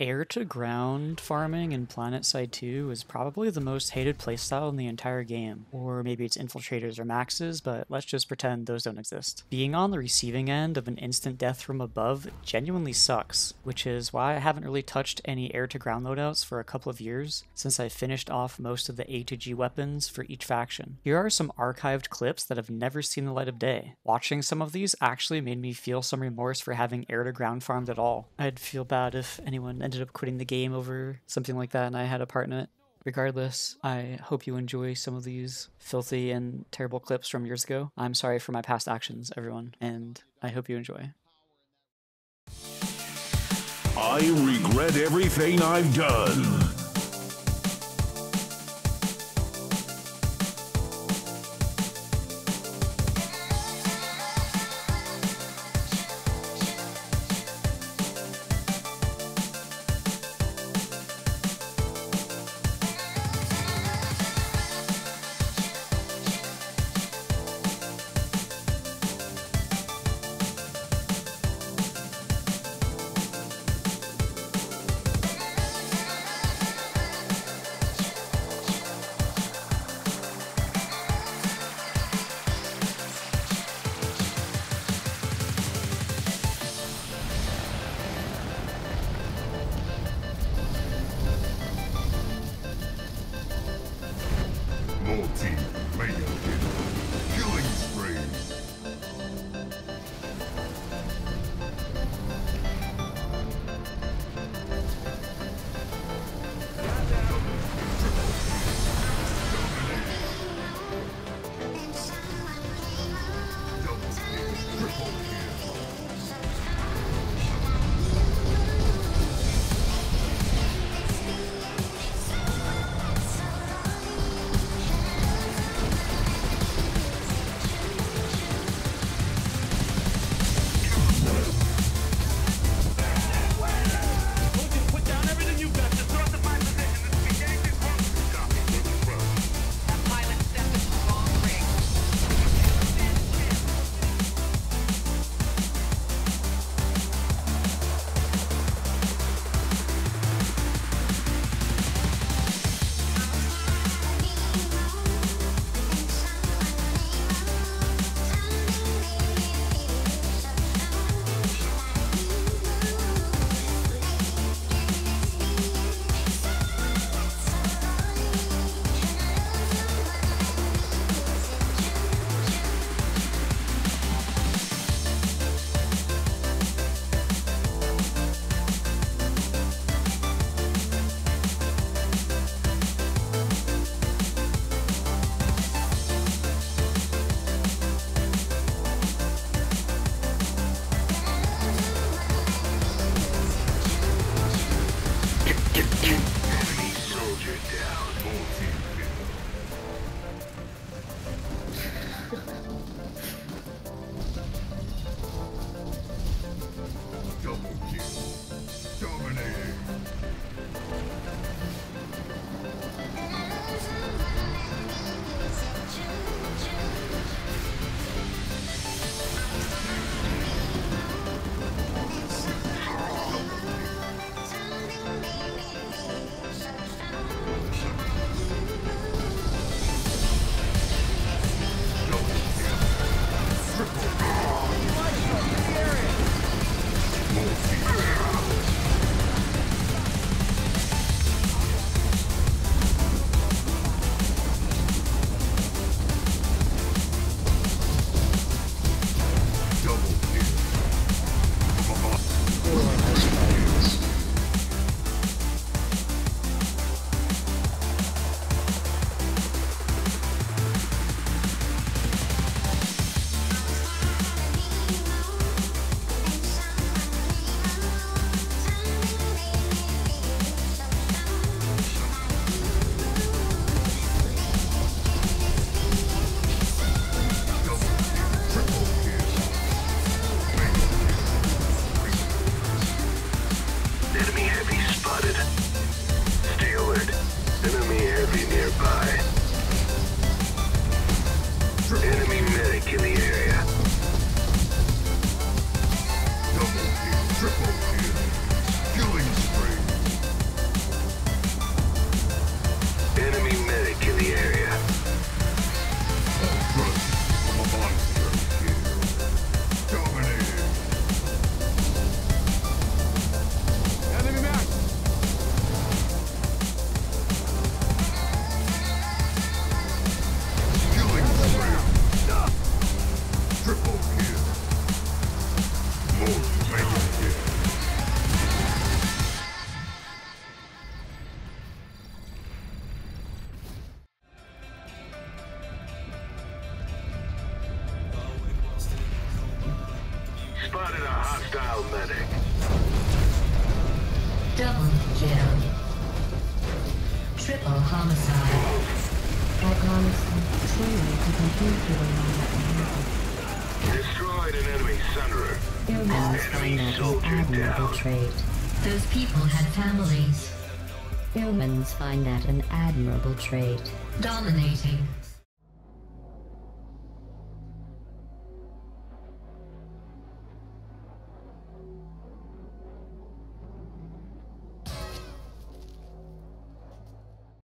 Air to ground farming in PlanetSide 2 is probably the most hated playstyle in the entire game. Or maybe it's infiltrators or maxes, but let's just pretend those don't exist. Being on the receiving end of an instant death from above genuinely sucks, which is why I haven't really touched any air to ground loadouts for a couple of years, since I finished off most of the A to G weapons for each faction. Here are some archived clips that have never seen the light of day. Watching some of these actually made me feel some remorse for having air to ground farmed at all. I'd feel bad if anyone ended up quitting the game over something like that and I had a part in it. Regardless, I hope you enjoy some of these filthy and terrible clips from years ago. I'm sorry for my past actions, everyone, and I hope you enjoy. I regret everything I've done. Multi Radio. Biomedic. Double kill. Triple homicide. Destroyed an enemy sunderer. Humans find that an soldier admirable down. trait. Those people had families. Humans find that an admirable trait. Dominating.